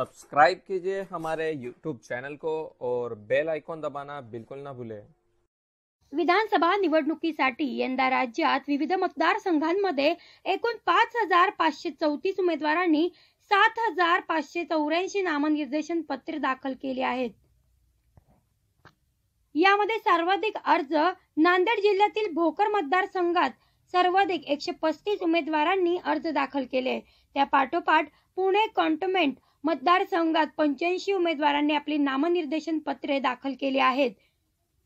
Subscribe कीजिए हमारे YouTube channel को और बेल आइकॉन दबाना बिल्कुल ना भूले। विधानसभा निवडणुकीसाठी यंदा राज्यात विविध मतदारसंघांमध्ये एकूण पाच हजार पाचशे चौतीस उमेदवारांनी सात हजार पाचशे चौऱ्याऐंशी नामनिर्देशन पत्र दाखल केले आहेत. यामध्ये सर्वाधिक अर्ज नांदेड जिल्ह्यातील भोकर मतदारसंघात सर्वाधिक एकशे पस्तीस उमेदवारांनी अर्ज दाखल केले. त्या पाठोपाठ पुणे कॉन्टोमेंट मतदारसंघात पंच्याऐंशी उमेदवारांनी आपली नामनिर्देशन पत्रे दाखल केली आहेत.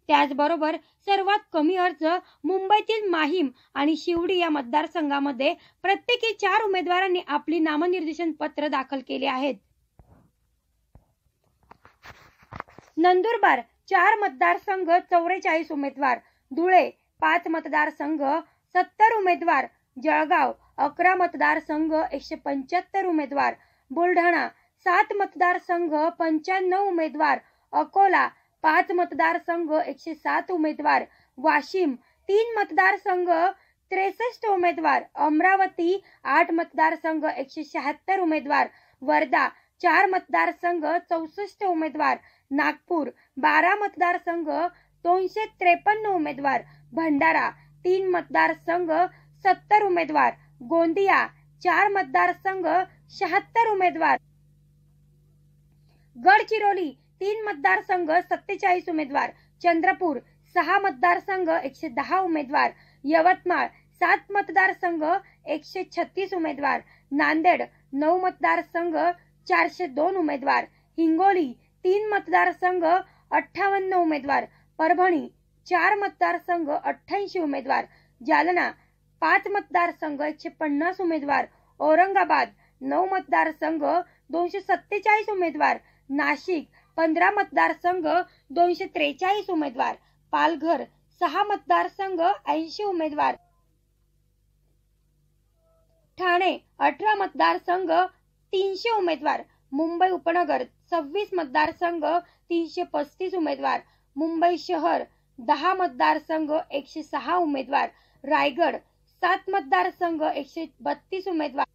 त्याचबरोबर सर्वात कमी अर्ज मुंबईतील माहीम आणि शिवडी या मतदारसंघामध्ये प्रत्येकी चार उमेदवारांनी आपली नामनिर्देशन पत्र दाखल केली आहेत. नंदुरबार चार मतदारसंघ चौवेचाळीस उमेदवार. धुळे पाच मतदारसंघ सत्तर उमेदवार. जळगाव अकरा मतदारसंघ एकशे पंच्याहत्तर उमेदवार. बुलढाणा सात मतदारसंघ पंच्याण्णव उमेदवार अकोला पाच मतदारसंघ एकशे सात उमेदवार वाशिम तीन मतदारसंघ त्रेसष्ट उमेदवार अमरावती आठ मतदारसंघ एकशे शहात्तर उमेदवार वर्धा चार मतदारसंघ चौसष्ट उमेदवार नागपूर बारा मतदारसंघ दोनशे त्रेपन्न उमेदवार भंडारा तीन मतदारसंघ सत्तर उमेदवार गोंदिया चार मतदारसंघ शहात्तर उमेदवार गडचिरोली तीन मतदारसंघ सत्तेचाळीस उमेदवार चंद्रपूर सहा मतदारसंघ एकशे दहा उमेदवार यवतमाळ सात मतदारसंघ एकशे छत्तीस उमेदवार नांदेड नऊ मतदारसंघ चारशे दोन उमेदवार हिंगोली तीन मतदारसंघ अठ्ठावन्न उमेदवार परभणी चार मतदारसंघ अठ्ठ्याऐंशी उमेदवार जालना पाच मतदारसंघ एकशे पन्नास उमेदवार औरंगाबाद नऊ मतदारसंघ दोनशे सत्तेचाळीस उमेदवार नाशिक. पंधरा मतदारसंघ दोनशे त्रेचाळीस उमेदवार. पालघर सहा मतदारसंघ ऐंशी उमेदवार. ठाणे अठरा मतदारसंघ तीनशे उमेदवार. मुंबई उपनगर सव्वीस मतदारसंघ तीनशे पस्तीस उमेदवार. मुंबई शहर दहा मतदारसंघ एकशे सहा उमेदवार. रायगड सात मतदारसंघ एकशे बत्तीस उमेदवार.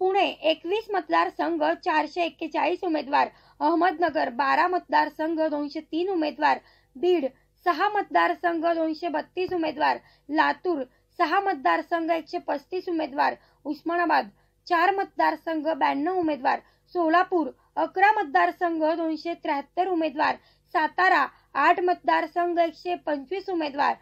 पुणे एकवीस मतदारसंघ चारशे एक्केचाळीस उमेदवार अहमदनगर बारा मतदारसंघ दोनशे तीन उमेदवार बीड सहा मतदारसंघ दोनशे बत्तीस उमेदवार लातूर सहा मतदारसंघ एकशे पस्तीस उमेदवार उस्मानाबाद चार मतदारसंघ ब्याण्णव उमेदवार सोलापूर अकरा मतदारसंघ दोनशे त्र्याहत्तर उमेदवार सातारा आठ मतदारसंघ एकशे पंचवीस उमेदवार.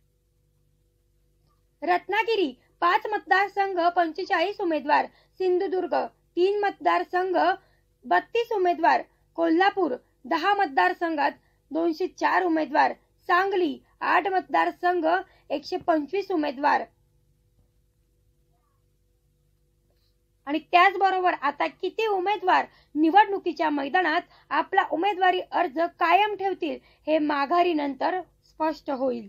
रत्नागिरी पाच मतदारसंघ पंचेचाळीस उमेदवार सिंधुदुर्ग तीन मतदारसंघ बत्तीस उमेदवार कोल्हापूर दहा मतदारसंघात दोनशे चार उमेदवार सांगली आठ मतदारसंघ एकशे पंचवीस उमेदवार. आणि त्याचबरोबर आता किती उमेदवार निवडणुकीच्या मैदानात आपला उमेदवारी अर्ज कायम ठेवतील हे माघारी नंतर स्पष्ट होईल.